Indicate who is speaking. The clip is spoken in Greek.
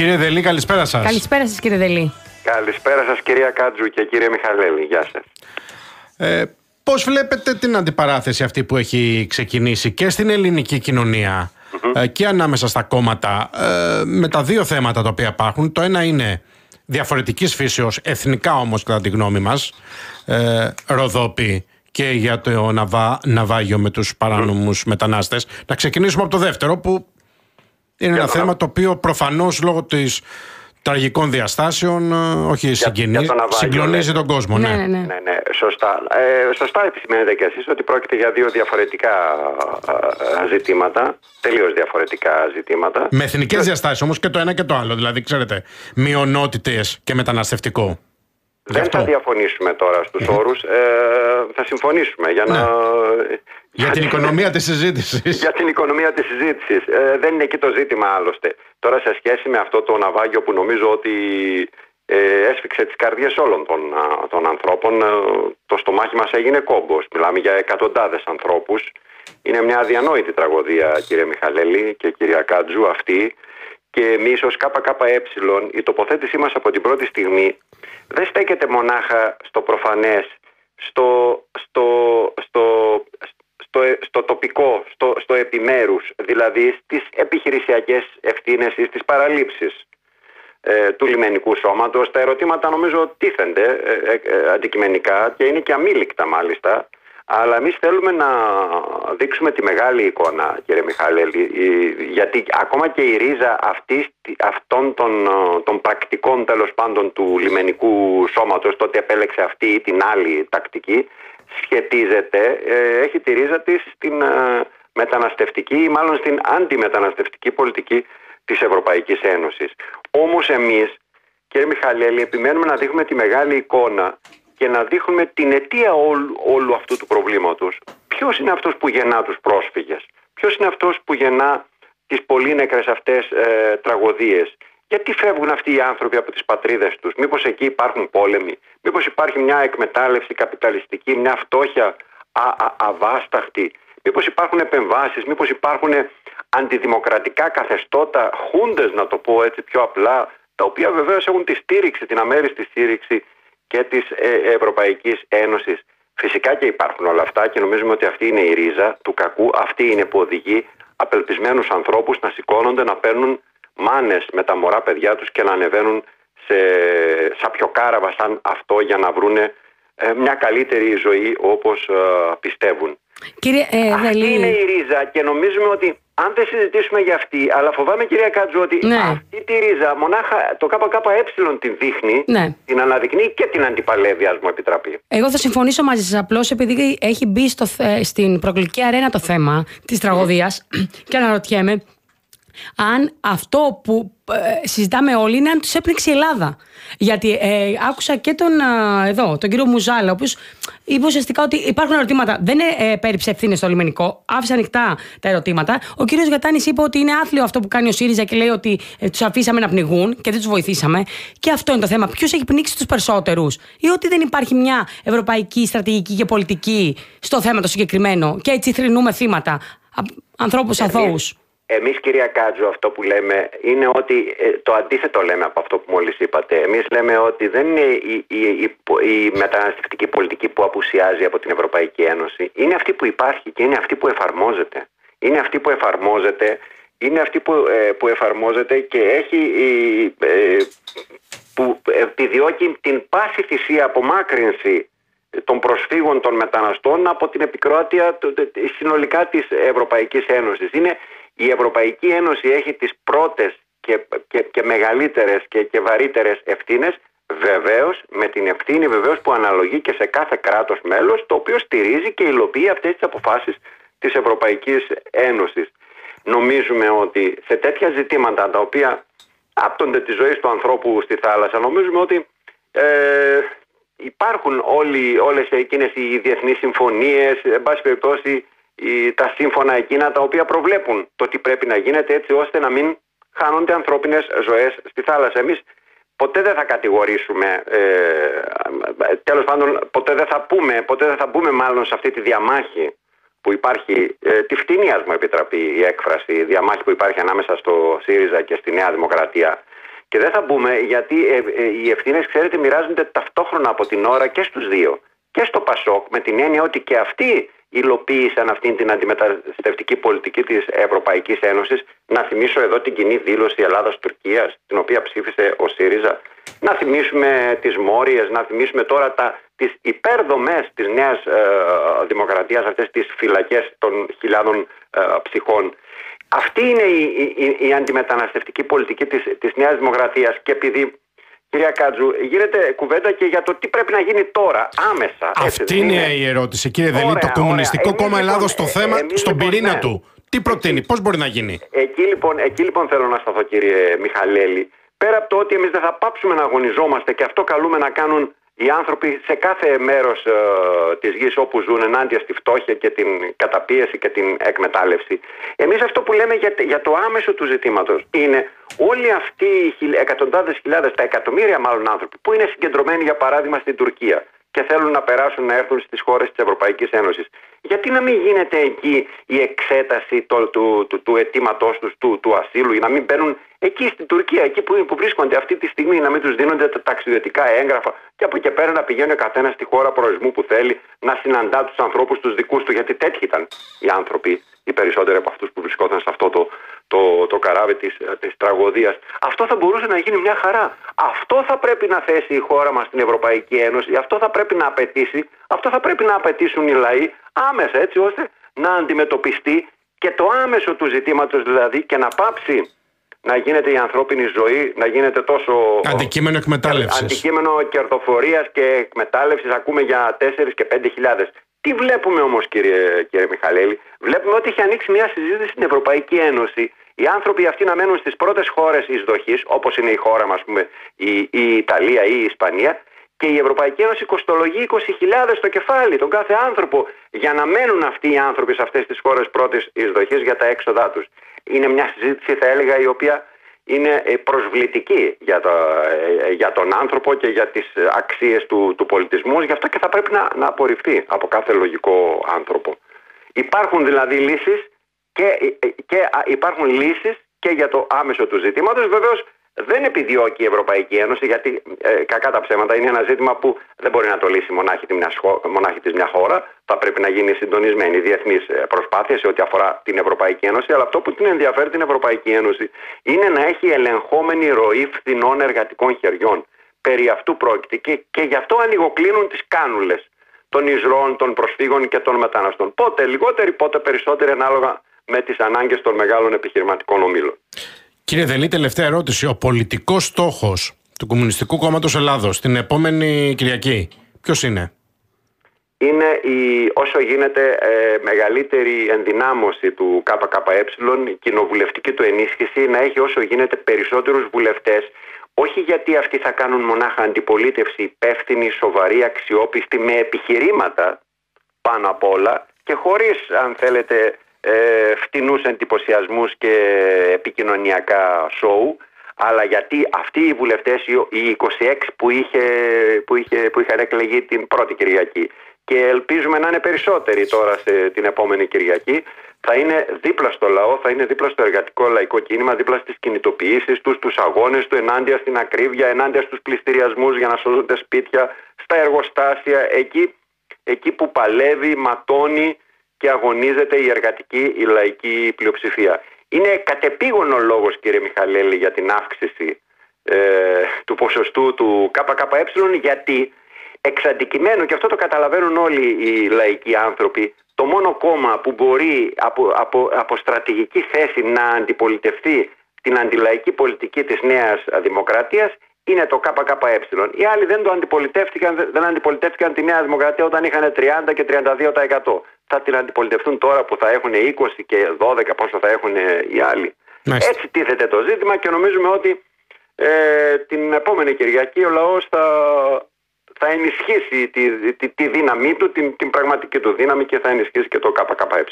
Speaker 1: Κύριε Δελή, καλησπέρα σας.
Speaker 2: Καλησπέρα σας, κύριε Δελή.
Speaker 3: Καλησπέρα σας, κυρία Κάτζου και κύριε Μιχαλέλη. Γεια σας.
Speaker 1: Ε, Πώς βλέπετε την αντιπαράθεση αυτή που έχει ξεκινήσει και στην ελληνική ε, και ανάμεσα στα κόμματα ε, με τα δύο θέματα τα οποία υπάρχουν. Το ένα είναι διαφορετικής φύσεως, εθνικά όμως κατά τη γνώμη μας, ε, Ροδόπη και για το ναβά, ναυάγιο με τους παράνομους μετανάστες. Να ξεκινήσουμε από το δεύτερο που είναι ένα θέμα το οποίο προφανώς λόγω της τραγικών διαστάσεων, όχι συγκινεί, συγκλονίζει τον κόσμο.
Speaker 2: Ναι, ναι, ναι.
Speaker 3: ναι, ναι σωστά. Ε, σωστά επισημαίνετε και εσείς ότι πρόκειται για δύο διαφορετικά ζητήματα, τελείως διαφορετικά ζητήματα.
Speaker 1: Με εθνικές και... διαστάσεις όμως και το ένα και το άλλο, δηλαδή ξέρετε, μειονότητες και μεταναστευτικό.
Speaker 3: Δεν θα διαφωνήσουμε τώρα στους mm όρους, ε, θα συμφωνήσουμε για να...
Speaker 1: Ναι. Για την οικονομία της συζήτησης.
Speaker 3: Για την οικονομία της συζήτησης. Ε, δεν είναι εκεί το ζήτημα άλλωστε. Τώρα σε σχέση με αυτό το ναυάγιο που νομίζω ότι ε, έσφιξε τις καρδιές όλων των, των ανθρώπων, ε, το στομάχι μας έγινε κόμπος. Μιλάμε για εκατοντάδες ανθρώπους. Είναι μια αδιανόητη τραγωδία κύριε Μιχαλέλη και κυρία Κάτζου αυτή και εμείς ως ΚΚΕ η τοποθέτησή μας από την πρώτη στιγμή δεν στέκεται μονάχα στο προφανές, στο, στο, στο, στο, στο τοπικό, στο, στο επιμέρους, δηλαδή στις επιχειρησιακές ευθύνες ή στις παραλήψεις ε, του λιμενικού σώματος. Τα ερωτήματα νομίζω τίθενται ε, ε, αντικειμενικά και είναι και αμήλικτα μάλιστα. Αλλά εμείς θέλουμε να δείξουμε τη μεγάλη εικόνα, κύριε Μιχάλη, γιατί ακόμα και η ρίζα αυτή, αυτών των, των πρακτικών τέλος πάντων του λιμενικού σώματος, τότε επέλεξε αυτή ή την άλλη τακτική, σχετίζεται, ε, έχει τη ρίζα της στην ε, μεταναστευτική ή μάλλον στην αντιμεταναστευτική πολιτική της Ευρωπαϊκής Ένωσης. Όμως εμείς, κύριε Μιχαλέλη, επιμένουμε να δείχνουμε τη μεγάλη εικόνα και να δείχνουμε την αιτία όλου, όλου αυτού του προβλήματος. Ποιος είναι αυτός που γεννά τους πρόσφυγες, ποιος είναι αυτός που γεννά τις πολύ νεκρές αυτές ε, τραγωδίες; Γιατί φεύγουν αυτοί οι άνθρωποι από τις πατρίδες τους, μήπως εκεί υπάρχουν πόλεμοι, μήπως υπάρχει μια εκμετάλλευση καπιταλιστική, μια φτώχεια α, α, αβάσταχτη, μήπως υπάρχουν επεμβάσεις, μήπως υπάρχουν αντιδημοκρατικά καθεστώτα, χούντες να το πω έτσι πιο απλά, τα οποία βεβαίως έχουν τη στήριξη, την αμέριστη στήριξη και της ε, Ευρωπαϊκής Ένωσης. Φυσικά και υπάρχουν όλα αυτά και νομίζουμε ότι αυτή είναι η ρίζα του κακού, αυτή είναι που οδηγεί απελπισμένους ανθρώπους να σηκώνονται, να παίρνουν μάνες με τα μωρά παιδιά τους και να ανεβαίνουν σε σαπιοκάραβα σαν αυτό για να βρούνε ε, μια καλύτερη ζωή όπως ε, πιστεύουν.
Speaker 2: Κύριε, ε,
Speaker 3: αυτή είναι η ρίζα και νομίζουμε ότι αν δεν συζητήσουμε για αυτή, αλλά φοβάμαι κυρία Κάτζου ότι
Speaker 2: ναι.
Speaker 3: αυτή τη ρίζα μονάχα το ΚΚΕ την δείχνει,
Speaker 2: ναι.
Speaker 3: την αναδεικνύει και την αντιπαλεύει, ας μου επιτραπεί.
Speaker 2: Εγώ θα συμφωνήσω μαζί σας απλώς επειδή έχει μπει στο, στην προκλητική αρένα το θέμα της τραγωδίας και αναρωτιέμαι αν αυτό που ε, συζητάμε όλοι είναι αν τους έπνιξε η Ελλάδα. Γιατί ε, άκουσα και τον, ε, εδώ, τον κύριο Μουζάλα, ο οποίος είπε ουσιαστικά ότι υπάρχουν ερωτήματα. Δεν ε, πέριψε ευθύνες στο λιμενικό, άφησε ανοιχτά τα ερωτήματα. Ο κύριος Γατάνης είπε ότι είναι άθλιο αυτό που κάνει ο ΣΥΡΙΖΑ και λέει ότι ε, τους αφήσαμε να πνιγούν και δεν τους βοηθήσαμε. Και αυτό είναι το θέμα. Ποιος έχει πνίξει τους περισσότερους, ή ότι δεν υπάρχει μια ευρωπαϊκή στρατηγική και πολιτική στο θέμα το συγκεκριμένο και έτσι θρυνούμε θύματα, ανθρώπους αθώους;
Speaker 3: Εμείς κυρία Κάτζο αυτό που λέμε είναι ότι ε, το αντίθετο λέμε από αυτό που μόλις είπατε. Εμείς λέμε ότι δεν είναι η, η, η, η μεταναστευτική πολιτική που απουσιάζει από την Ευρωπαϊκή Ένωση. Είναι αυτή που υπάρχει και είναι αυτή που εφαρμόζεται. Είναι αυτή που εφαρμόζεται, είναι αυτή που, ε, που εφαρμόζεται και έχει ε, που επιδιώκει την πάση θυσία απομάκρυνση των προσφύγων των μεταναστών από την επικράτεια συνολικά της Ευρωπαϊκής Ένωσης. Είναι η Ευρωπαϊκή Ένωση έχει τις πρώτες και, και, και μεγαλύτερες και, και βαρύτερες ευθύνες βεβαίως με την ευθύνη βεβαίως που αναλογεί και σε κάθε κράτος μέλος το οποίο στηρίζει και υλοποιεί αυτές τις αποφάσεις της Ευρωπαϊκής Ένωσης. Νομίζουμε ότι σε τέτοια ζητήματα τα οποία άπτονται της ζωής του ανθρώπου στη θάλασσα νομίζουμε ότι ε, υπάρχουν όλοι, όλες εκείνες οι διεθνείς συμφωνίες, εν πάση περιπτώσει τα σύμφωνα εκείνα τα οποία προβλέπουν το τι πρέπει να γίνεται έτσι ώστε να μην χάνονται ανθρώπινες ζωές στη θάλασσα. Εμείς ποτέ δεν θα κατηγορήσουμε, ε, τέλος πάντων ποτέ δεν θα πούμε, ποτέ δεν θα μπούμε μάλλον σε αυτή τη διαμάχη που υπάρχει, ε, τη φτηνή ας μου επιτραπεί η έκφραση, η διαμάχη που υπάρχει ανάμεσα στο ΣΥΡΙΖΑ και στη Νέα Δημοκρατία. Και δεν θα μπούμε γιατί ε, ε, οι ευθύνες, ξέρετε, μοιράζονται ταυτόχρονα από την ώρα και στους δύο. Και στο Πασόκ, με την έννοια ότι και αυτοί υλοποίησαν αυτήν την αντιμεταναστευτική πολιτική της Ευρωπαϊκής Ένωσης. Να θυμίσω εδώ την κοινή δήλωση Ελλάδα-Τουρκία, την οποία ψήφισε ο ΣΥΡΙΖΑ. Να θυμίσουμε τις Μόριες, να θυμίσουμε τώρα τα, τις υπέρδομες της νέας ε, δημοκρατίας, αυτές τις φυλακές των χιλιάδων ε, ψυχών. Αυτή είναι η, η, η αντιμεταναστευτική πολιτική της, της νέας δημοκρατίας και επειδή Κυρία Κάτζου, γίνεται κουβέντα και για το τι πρέπει να γίνει τώρα, άμεσα.
Speaker 1: Αυτή είναι, η ερώτηση, κύριε Δελή. Το Κομμουνιστικό Κόμμα λοιπόν, Ελλάδος στο θέμα, στον λοιπόν, πυρήνα ναι. του. Τι προτείνει, πώς μπορεί να γίνει;
Speaker 3: Εκεί λοιπόν, εκεί λοιπόν θέλω να σταθώ, κύριε Μιχαλέλη. Πέρα από το ότι εμείς δεν θα πάψουμε να αγωνιζόμαστε και αυτό καλούμε να κάνουν οι άνθρωποι σε κάθε μέρος ε, της γης όπου ζουν ενάντια στη φτώχεια και την καταπίεση και την εκμετάλλευση. Εμείς αυτό που λέμε για, για το άμεσο του ζητήματος είναι όλοι αυτοί οι εκατοντάδες χιλιάδες, τα εκατομμύρια μάλλον άνθρωποι που είναι συγκεντρωμένοι για παράδειγμα στην Τουρκία και θέλουν να περάσουν να έρθουν στις χώρες της Ευρωπαϊκής Ένωσης. Γιατί να μην γίνεται εκεί η εξέταση του, του, του, του αιτήματός τους, του, του ασύλου, για να μην μπαίνουν εκεί στην Τουρκία, εκεί που, που βρίσκονται αυτή τη στιγμή, να μην τους δίνονται τα ταξιδιωτικά έγγραφα και από εκεί πέρα να πηγαίνει ο καθένας στη χώρα προορισμού που θέλει, να συναντά τους ανθρώπους τους δικούς του. Γιατί τέτοιοι ήταν οι άνθρωποι, οι περισσότεροι από αυτούς που βρισκόταν σε αυτό το, το, το καράβι της, της τραγωδίας. Αυτό θα μπορούσε να γίνει μια χαρά. Αυτό θα πρέπει να θέσει η χώρα μας στην Ευρωπαϊκή Ένωση, αυτό θα πρέπει να απαιτήσει, αυτό θα πρέπει να απαιτήσουν οι λαοί άμεσα έτσι ώστε να αντιμετωπιστεί και το άμεσο του ζητήματος δηλαδή και να πάψει να γίνεται η ανθρώπινη ζωή, να γίνεται τόσο.
Speaker 1: Αντικείμενο εκμετάλλευσης.
Speaker 3: Αντικείμενο κερδοφορίας και εκμετάλλευσης. Ακούμε για 4 και 5 χιλιάδες. Τι βλέπουμε όμως, κύριε, κύριε Μιχαλέλη, βλέπουμε ότι έχει ανοίξει μια συζήτηση στην Ευρωπαϊκή Ένωση. Οι άνθρωποι αυτοί να μένουν στις πρώτες χώρες εισδοχής, όπως είναι η χώρα μας, η, η Ιταλία ή η Ισπανία, και η Ευρωπαϊκή Ένωση κοστολογεί 20.000 το κεφάλι, τον κάθε άνθρωπο, για να μένουν αυτοί οι άνθρωποι σε αυτές τις χώρες πρώτης εισδοχής για τα έξοδά τους. Είναι μια συζήτηση, θα έλεγα, η οποία είναι ε, προσβλητική για, το, ε, για τον άνθρωπο και για τις αξίες του, του πολιτισμού, γι' αυτό και θα πρέπει να, να απορριφθεί από κάθε λογικό άνθρωπο. Υπάρχουν δηλαδή λύσεις και, ε, και υπάρχουν λύσεις και για το άμεσο του ζητήματος. Βεβαίως δεν επιδιώκει η Ευρωπαϊκή Ένωση, γιατί ε, κακά τα ψέματα είναι ένα ζήτημα που δεν μπορεί να το λύσει μονάχη, τη μια, μονάχη της μια χώρα. Θα πρέπει να γίνει συντονισμένη διεθνής ε, προσπάθεια σε ό,τι αφορά την Ευρωπαϊκή Ένωση. Αλλά αυτό που την ενδιαφέρει την Ευρωπαϊκή Ένωση είναι να έχει ελεγχόμενη ροή φθηνών εργατικών χεριών. Περί αυτού πρόκειται και, και γι' αυτό ανοιγοκλίνουν τις κάνουλες των Ισρώων, των προσφύγων και των μεταναστών. Πότε λιγότεροι, πότε περισσότεροι ανάλογα με τις ανάγκες των μεγάλων επιχειρηματικών ομίλων.
Speaker 1: Κύριε Δελή, τελευταία ερώτηση. Ο πολιτικός στόχος του Κομμουνιστικού Κόμματος Ελλάδος την επόμενη Κυριακή, ποιος είναι,
Speaker 3: Είναι η όσο γίνεται ε, μεγαλύτερη ενδυνάμωση του ΚΚΕ, η κοινοβουλευτική του ενίσχυση, να έχει όσο γίνεται περισσότερους βουλευτές, όχι γιατί αυτοί θα κάνουν μονάχα αντιπολίτευση υπεύθυνη, σοβαρή, αξιόπιστη, με επιχειρήματα πάνω απ' όλα και χωρίς, αν θέλετε, ε, φτηνούς εντυπωσιασμούς και επικοινωνιακά σοου αλλά γιατί αυτοί οι βουλευτές, οι 26 που, είχε, που, είχε, που είχαν εκλεγεί την πρώτη Κυριακή και ελπίζουμε να είναι περισσότεροι τώρα σε την επόμενη Κυριακή θα είναι δίπλα στο λαό, θα είναι δίπλα στο εργατικό λαϊκό κίνημα, δίπλα στις κινητοποιήσεις τους, στους αγώνες του, ενάντια στην ακρίβεια, ενάντια στους πληστηριασμούς για να σώζονται σπίτια, στα εργοστάσια, εκεί, εκεί που παλεύει, ματώνει και αγωνίζεται η εργατική, η λαϊκή πλειοψηφία. Είναι κατεπήγον ο λόγος κύριε Μιχαλέλη για την αύξηση ε, του ποσοστού του ΚΚΕ γιατί εξ αντικειμένου και αυτό το καταλαβαίνουν όλοι οι λαϊκοί άνθρωποι το μόνο κόμμα που μπορεί από, από, από στρατηγική θέση να αντιπολιτευτεί την αντιλαϊκή πολιτική της νέας δημοκρατίας είναι το ΚΚΕ. Οι άλλοι δεν το αντιπολιτεύτηκαν, δεν αντιπολιτεύτηκαν τη Νέα Δημοκρατία όταν είχαν 30 και 32%. Θα την αντιπολιτευτούν τώρα που θα έχουν 20 και 12 πόσο θα έχουν οι άλλοι. Έτσι τίθεται το ζήτημα και νομίζουμε ότι ε, την επόμενη Κυριακή ο λαός θα, θα ενισχύσει τη, τη, τη δύναμή του, την, την πραγματική του δύναμη και θα ενισχύσει και το ΚΚΕ.